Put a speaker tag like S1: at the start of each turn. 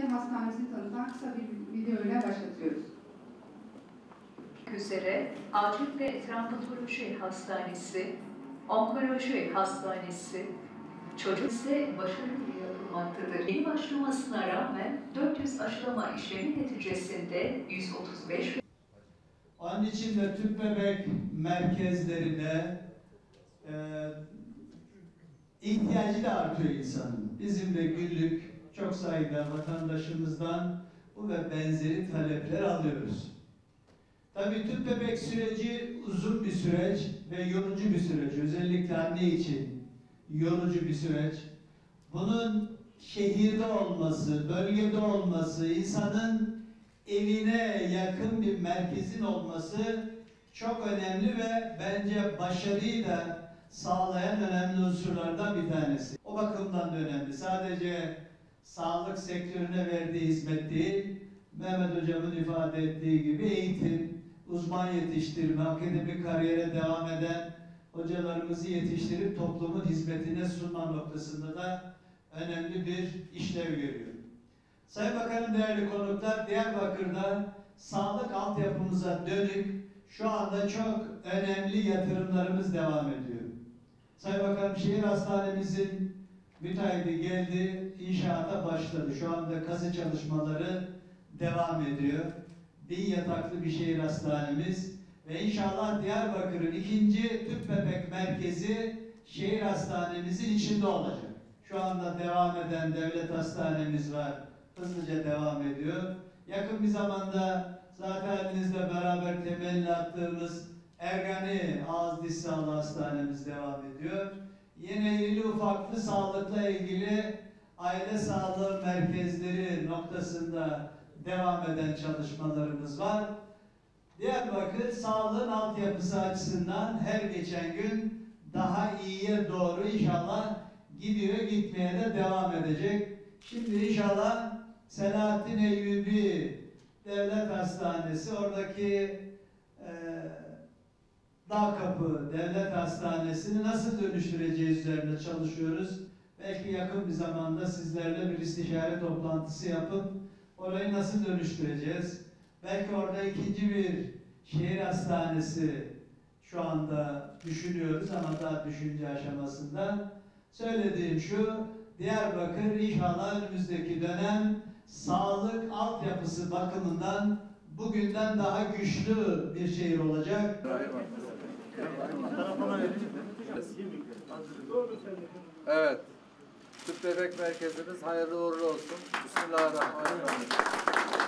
S1: Şimdi hastanesini tanıtan kısa bir video ile başlatıyoruz.
S2: üzere Acil ve Travmatoloji Hastanesi, Onkoloji Hastanesi, çocuk ise başarılı yapılmaktadır. Yeni başlamasına rağmen 400 aşılama işlemi neticesinde 135
S3: Onun için de tüp bebek merkezlerine e, ihtiyacı da artıyor insanın. Bizim de günlük çok sayıda vatandaşımızdan bu ve benzeri talepler alıyoruz. Tabii tüp bebek süreci uzun bir süreç ve yorucu bir süreç. Özellikle anne için yorucu bir süreç. Bunun şehirde olması, bölgede olması, insanın evine yakın bir merkezin olması çok önemli ve bence başarıyı da sağlayan önemli unsurlardan bir tanesi. O bakımdan da önemli. Sadece sağlık sektörüne verdiği hizmet değil, Mehmet Hocam'ın ifade ettiği gibi eğitim, uzman yetiştirme, akademik kariyere devam eden hocalarımızı yetiştirip toplumun hizmetine sunma noktasında da önemli bir işlev görüyor. Sayın Bakanım değerli konuklar, Diyarbakır'da sağlık altyapımıza dönük şu anda çok önemli yatırımlarımız devam ediyor. Sayın Bakanım şehir hastanemizin müteahhidi geldi, inşaata başladı. Şu anda kazı çalışmaları devam ediyor. Bin yataklı bir şehir hastanemiz ve inşallah Diyarbakır'ın ikinci tüp bebek merkezi şehir hastanemizin içinde olacak. Şu anda devam eden devlet hastanemiz var. Hızlıca devam ediyor. Yakın bir zamanda zaten elinizle beraber temelini attığımız Ergani Ağız Diş Sağlığı Hastanemiz devam ediyor. Yine irili ufaklı sağlıkla ilgili aile sağlığı merkezleri noktasında devam eden çalışmalarımız var. Diyarbakır sağlığın altyapısı açısından her geçen gün daha iyiye doğru inşallah gidiyor, gitmeye de devam edecek. Şimdi inşallah Selahattin Eyyubi Devlet Hastanesi, oradaki e, Dağ Kapı Devlet Hastanesi'ni nasıl dönüştüreceğiz üzerinde çalışıyoruz. Belki yakın bir zamanda sizlerle bir istişare toplantısı yapıp orayı nasıl dönüştüreceğiz? Belki orada ikinci bir şehir hastanesi şu anda düşünüyoruz ama daha düşünce aşamasında. Söylediğim şu, Diyarbakır inşallah önümüzdeki dönem sağlık altyapısı bakımından bugünden daha güçlü bir şehir olacak.
S4: Evet. Tüp bebek merkezimiz hayırlı uğurlu olsun. Bismillahirrahmanirrahim.